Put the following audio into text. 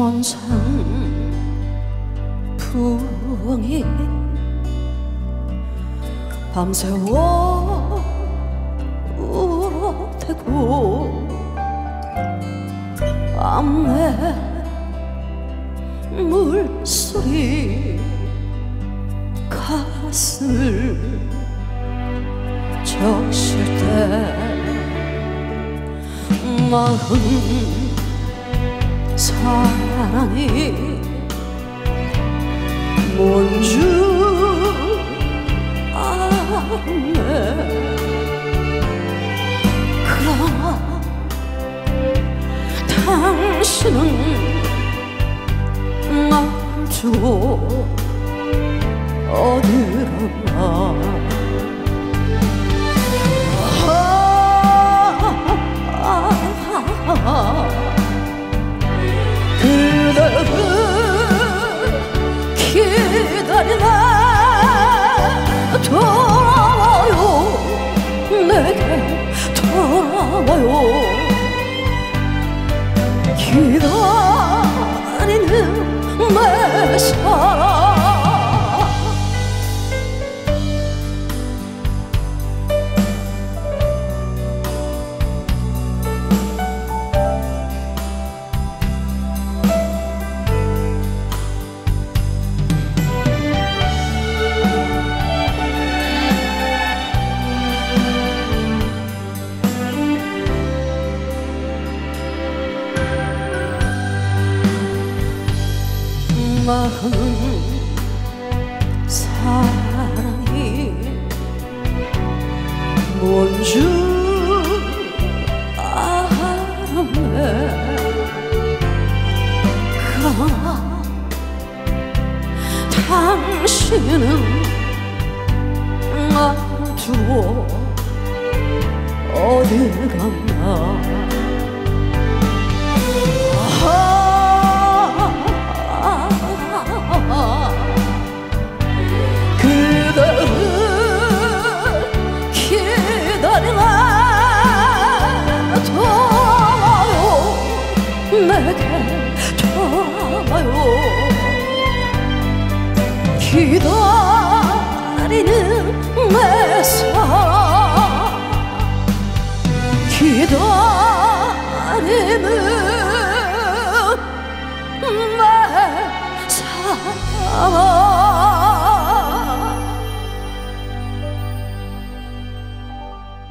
먼산 풍이 밤새워 울어대고 암내 물소리 가슴을 적실 때 마음 살 사랑이 뭔줄 아네. 그러나 당신은 날 두고 기다 마음 사랑이 뭔줄 아네 그러나 당신은 날 두고 어딜 갔나 내게 돌아와요. 기다리는 내 사랑 기다리는 내 사랑